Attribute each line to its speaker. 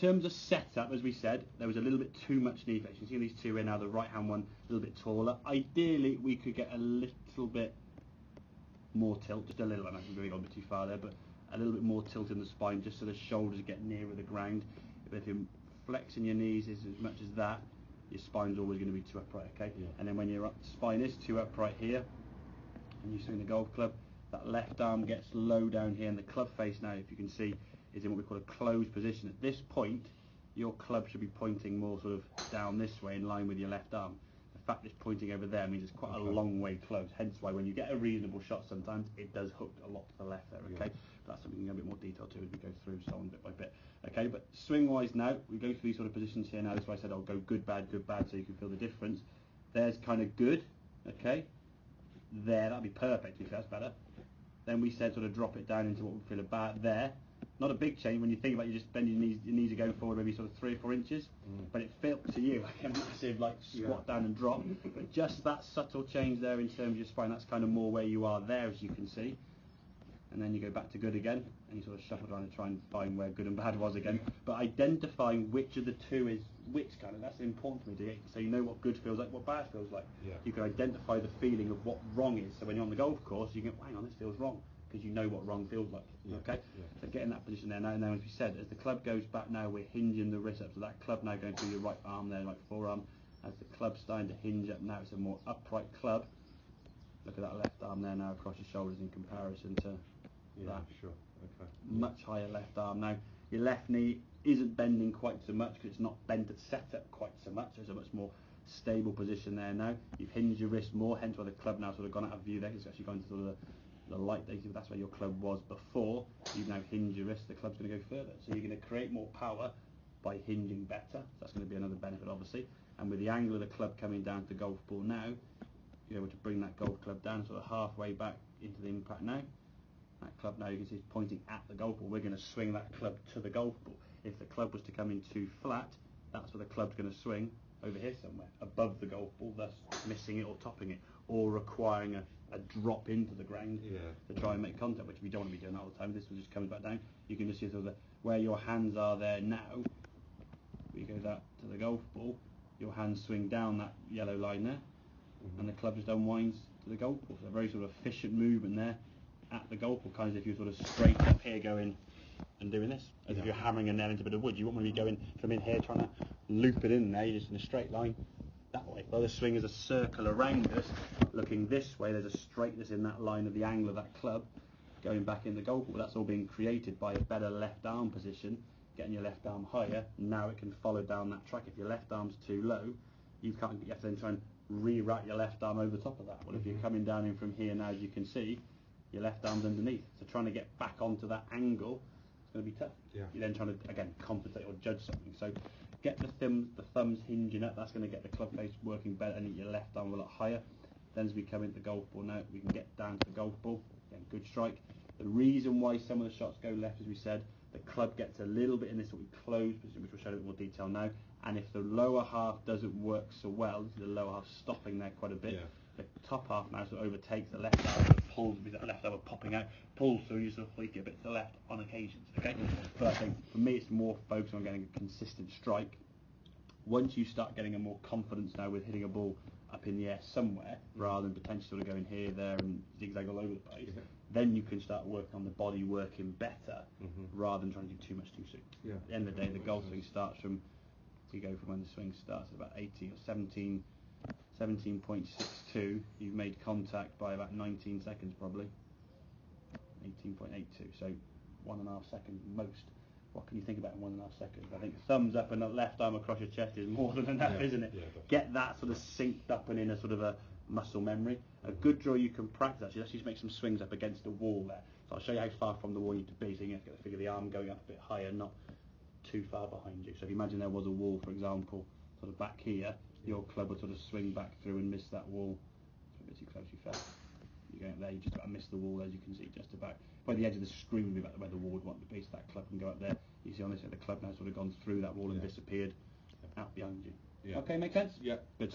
Speaker 1: terms of setup, as we said, there was a little bit too much knee flexion. You see these two here now, the right-hand one a little bit taller. Ideally, we could get a little bit more tilt, just a little, I'm going a bit too far there, but a little bit more tilt in the spine just so the shoulders get nearer the ground. If you're flexing your knees as, as much as that, your spine's always going to be too upright, okay?
Speaker 2: Yeah.
Speaker 1: And then when your spine is too upright here, and you swing the golf club, that left arm gets low down here, and the club face now, if you can see, is in what we call a closed position. At this point, your club should be pointing more sort of down this way in line with your left arm. The fact it's pointing over there means it's quite a long way closed. Hence why when you get a reasonable shot, sometimes it does hook a lot to the left there. Okay,
Speaker 2: Yeah.
Speaker 1: that's something we can go a bit more detail to as we go through, so on bit by bit. Okay, but swing wise now, we go through these sort of positions here now. That's why I said I'll go good, bad, good, bad, so you can feel the difference. There's kind of good. Okay, there that'd be perfect if that's better. Then we said sort of drop it down into what we feel about there. Not a big change when you think about you're just bending your knees, your knees are going forward maybe sort of three or four inches,
Speaker 2: Mm.
Speaker 1: but it felt to you like a massive like squat
Speaker 2: Yeah.
Speaker 1: down and drop. But just that subtle change there in terms of your spine, that's kind of more where you are there as you can see. And then you go back to good again, and you sort of shuffle around and try and find where good and bad was again. But identifying which of the two is which kind of that's important for me to get, so you know what good feels like, what bad feels like.
Speaker 2: Yeah.
Speaker 1: You can identify the feeling of what wrong is. So when you're on the golf course, you go, hang on, this feels wrong, because you know what wrong feels like.
Speaker 2: Yeah,
Speaker 1: Okay.
Speaker 2: yeah.
Speaker 1: So get in that position there now. And then, as we said, as the club goes back now, we're hinging the wrist up. So that club now going through your right arm there, like forearm. As the club's starting to hinge up now, it's a more upright club. Look at that left arm there now across your shoulders in comparison to
Speaker 2: Yeah,
Speaker 1: that
Speaker 2: sure. Okay.
Speaker 1: much higher left arm. Now, your left knee isn't bending quite so much because it's not bent at setup quite so much. There's a much more stable position there now. You've hinged your wrist more, hence why the club now sort of gone out of view there. It's actually gone to sort of the, the light there. That's where your club was before. You've now hinged your wrist. The club's going to go further. So you're going to create more power by hinging better. That's going to be another benefit, obviously. And with the angle of the club coming down to the golf ball now, you're able to bring that golf club down sort of halfway back into the impact now. That club now you can see is pointing at the golf ball. We're going to swing that club to the golf ball. If the club was to come in too flat, that's where the club's going to swing over here somewhere, above the golf ball, thus missing it or topping it, or requiring a, a drop into the ground
Speaker 2: Yeah.
Speaker 1: to try and make contact, which we don't want to be doing all the time. This will just come back down. You can just see sort of the, where your hands are there now. We go that to the golf ball. Your hands swing down that yellow line there
Speaker 2: Mhm.
Speaker 1: and the club just unwinds to the golf ball. So a very sort of efficient movement there at the golf ball, kind of if you're sort of straight up here going and doing this, as if you're hammering a nail into a bit of wood. You want to be going from in here trying to loop it in there. You're just in a straight line that way. Well, the swing is a circle around us, looking this way. There's a straightness in that line of the angle of that club going back in the golf ball. That's all being created by a better left arm position, getting your left arm higher. Now it can follow down that track. If your left arm's too low, you can't. You have to then try and re-wrap your left arm over the top of that. Well, if you're
Speaker 2: Mhm.
Speaker 1: coming down in from here now, as you can see, your left arm's underneath. So trying to get back onto that angle, it's going to be tough.
Speaker 2: Yeah.
Speaker 1: You're then trying to again compensate or judge something. So get the thumbs, the thumbs hinging up. That's going to get the club face working better and your left arm a lot higher. Then as we come into the golf ball now, we can get down to the golf ball. Again, good strike. The reason why some of the shots go left, as we said, the club gets a little bit in this sort of closed position, which we'll show in a bit more detail now. And if the lower half doesn't work so well, the lower half stopping there quite a bit.
Speaker 2: Yeah.
Speaker 1: The top half now sort of overtakes the left arm, pulls with that left elbow popping out, pulls so you sort of flick it a bit to the left on occasions. Okay, but I think for me it's more focused on getting a consistent strike. Once you start getting a more confidence now with hitting a ball up in the air somewhere, rather than potentially sort of going here, there, and zigzag all over the place,
Speaker 2: Yeah.
Speaker 1: then you can start working on the body working better,
Speaker 2: Mhm.
Speaker 1: rather than trying to do too much too soon.
Speaker 2: Yeah.
Speaker 1: At the end of the day, the golf swing starts from you go from when the swing starts at about 18 or 17, 17.62. You've made contact by about 19 seconds probably. 18.82. So one and a half seconds most. What can you think about in one and a half seconds? I think thumbs up and a left arm across your chest is more than enough,
Speaker 2: Yeah,
Speaker 1: isn't it?
Speaker 2: yeah.
Speaker 1: Get that sort of synced up and in a sort of a muscle memory. A good draw you can practice actually. Let's just make some swings up against the wall there. So I'll show you how far from the wall you need to be. So you have to figure the arm going up a bit higher, not too far behind you. So if you imagine there was a wall, for example, sort of back here, your club would sort of swing back through and miss that wall. It's a bit too close, you fell. Going up there, you just about miss the wall as you can see, just about. By the edge of the screen would be about where the wall would want to be, so that club can go up there. You see on this side, the club now sort of gone through that wall and
Speaker 2: Yeah.
Speaker 1: disappeared out behind you.
Speaker 2: Yeah.
Speaker 1: Okay, make sense?
Speaker 2: Yeah.
Speaker 1: Good.